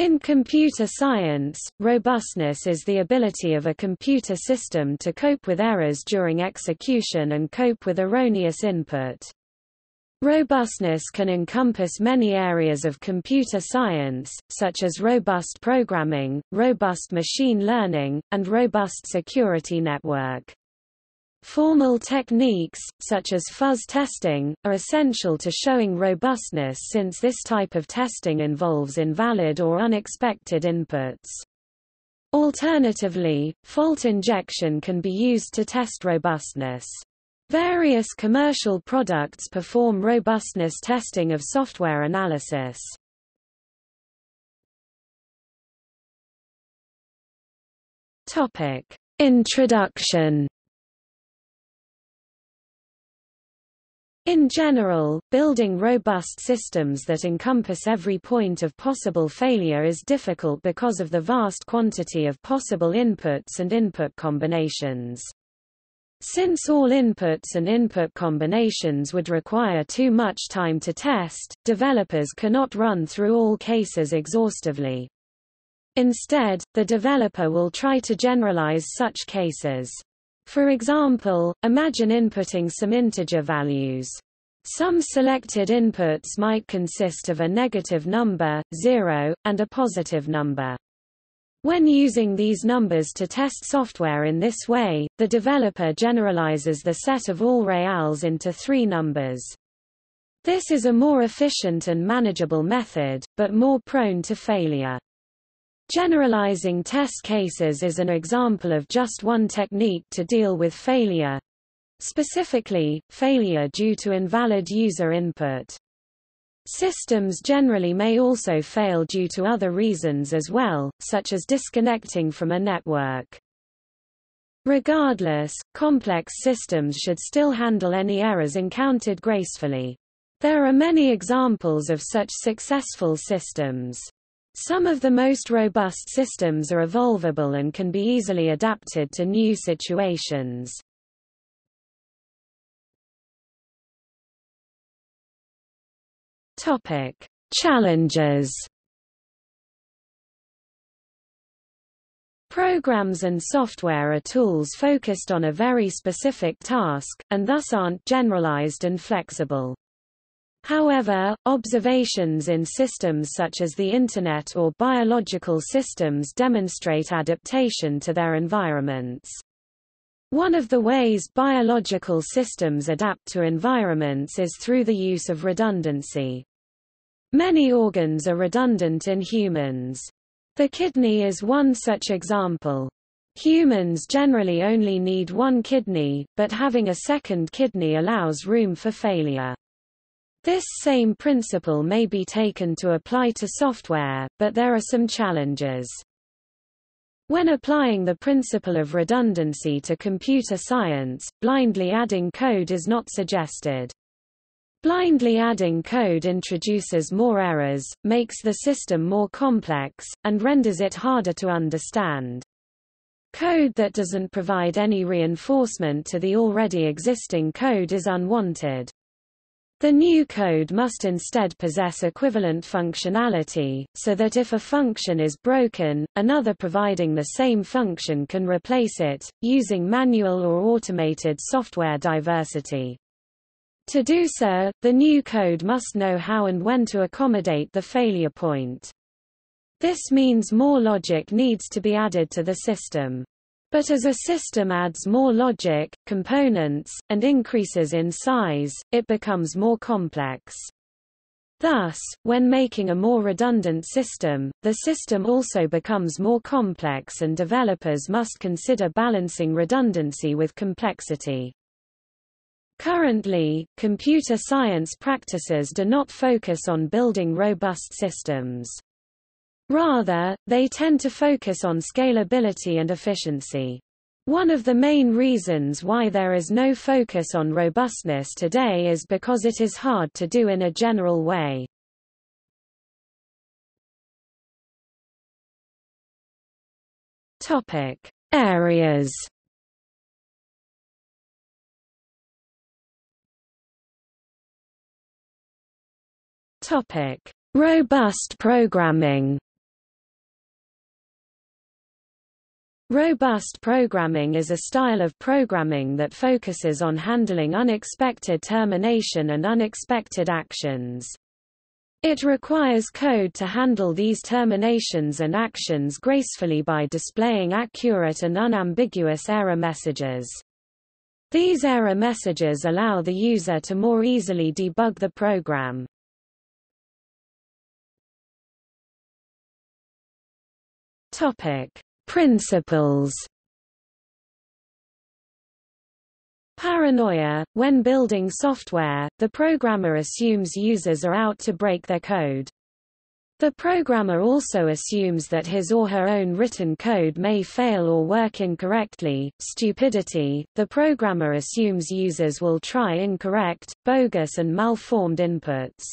In computer science, robustness is the ability of a computer system to cope with errors during execution and cope with erroneous input. Robustness can encompass many areas of computer science, such as robust programming, robust machine learning, and robust security network. Formal techniques, such as fuzz testing, are essential to showing robustness since this type of testing involves invalid or unexpected inputs. Alternatively, fault injection can be used to test robustness. Various commercial products perform robustness testing of software analysis. Topic: Introduction In general, building robust systems that encompass every point of possible failure is difficult because of the vast quantity of possible inputs and input combinations. Since all inputs and input combinations would require too much time to test, developers cannot run through all cases exhaustively. Instead, the developer will try to generalize such cases. For example, imagine inputting some integer values. Some selected inputs might consist of a negative number, 0, and a positive number. When using these numbers to test software in this way, the developer generalizes the set of all reals into three numbers. This is a more efficient and manageable method, but more prone to failure. Generalizing test cases is an example of just one technique to deal with failure. Specifically, failure due to invalid user input. Systems generally may also fail due to other reasons as well, such as disconnecting from a network. Regardless, complex systems should still handle any errors encountered gracefully. There are many examples of such successful systems. Some of the most robust systems are evolvable and can be easily adapted to new situations. Topic: Challenges. Programs and software are tools focused on a very specific task, and thus aren't generalized and flexible. However, observations in systems such as the Internet or biological systems demonstrate adaptation to their environments. One of the ways biological systems adapt to environments is through the use of redundancy. Many organs are redundant in humans. The kidney is one such example. Humans generally only need one kidney, but having a second kidney allows room for failure. This same principle may be taken to apply to software, but there are some challenges. When applying the principle of redundancy to computer science, blindly adding code is not suggested. Blindly adding code introduces more errors, makes the system more complex, and renders it harder to understand. Code that doesn't provide any reinforcement to the already existing code is unwanted. The new code must instead possess equivalent functionality, so that if a function is broken, another providing the same function can replace it, using manual or automated software diversity. To do so, the new code must know how and when to accommodate the failure point. This means more logic needs to be added to the system. But as a system adds more logic, components, and increases in size, it becomes more complex. Thus, when making a more redundant system, the system also becomes more complex and developers must consider balancing redundancy with complexity. Currently, computer science practices do not focus on building robust systems. Rather, they tend to focus on scalability and efficiency. One of the main reasons why there is no focus on robustness today is because it is hard to do in a general way. Topic: Areas. Topic: Robust programming. Robust programming is a style of programming that focuses on handling unexpected termination and unexpected actions. It requires code to handle these terminations and actions gracefully by displaying accurate and unambiguous error messages. These error messages allow the user to more easily debug the program. Topic: Principles Paranoia – When building software, the programmer assumes users are out to break their code. The programmer also assumes that his or her own written code may fail or work incorrectly. Stupidity – The programmer assumes users will try incorrect, bogus and malformed inputs.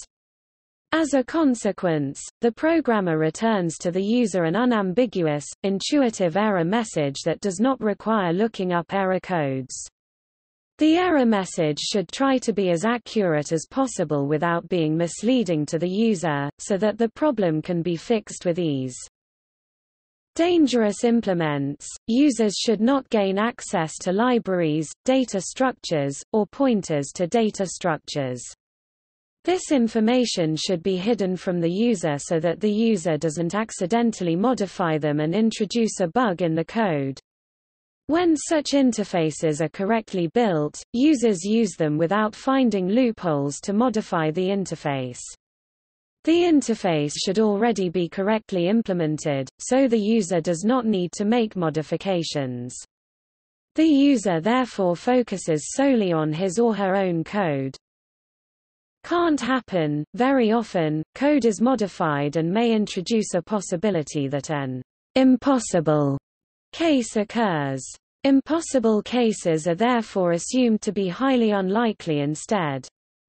As a consequence, the programmer returns to the user an unambiguous, intuitive error message that does not require looking up error codes. The error message should try to be as accurate as possible without being misleading to the user, so that the problem can be fixed with ease. Dangerous implements – Users should not gain access to libraries, data structures, or pointers to data structures. This information should be hidden from the user so that the user doesn't accidentally modify them and introduce a bug in the code. When such interfaces are correctly built, users use them without finding loopholes to modify the interface. The interface should already be correctly implemented, so the user does not need to make modifications. The user therefore focuses solely on his or her own code. Can't happen. Very often, code is modified and may introduce a possibility that an impossible case occurs. Impossible cases are therefore assumed to be highly unlikely instead.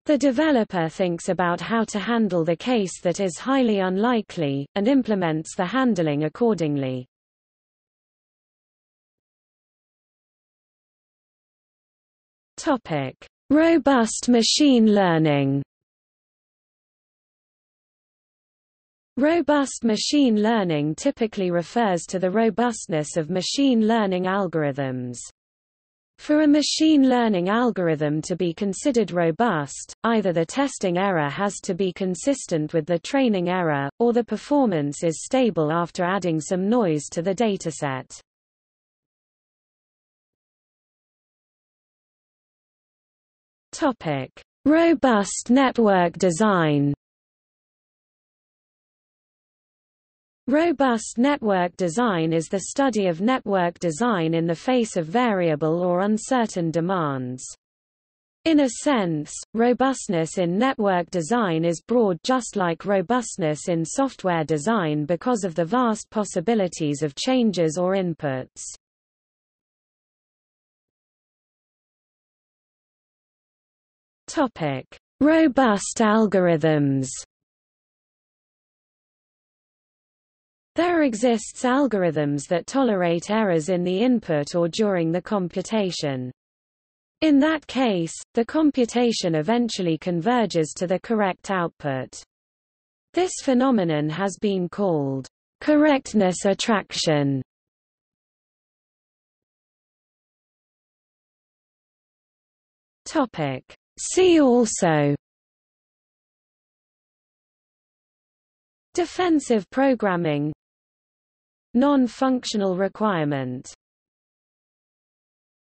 The developer thinks about how to handle the case that is highly unlikely, and implements the handling accordingly. Topic. Robust machine learning Robust machine learning typically refers to the robustness of machine learning algorithms. For a machine learning algorithm to be considered robust, either the testing error has to be consistent with the training error, or the performance is stable after adding some noise to the dataset. Topic: Robust network design. Robust network design is the study of network design in the face of variable or uncertain demands. In a sense, robustness in network design is broad just like robustness in software design because of the vast possibilities of changes or inputs. Topic: Robust algorithms. There exists algorithms that tolerate errors in the input or during the computation. In that case, the computation eventually converges to the correct output. This phenomenon has been called correctness attraction. Topic. See also Defensive programming Non-functional requirement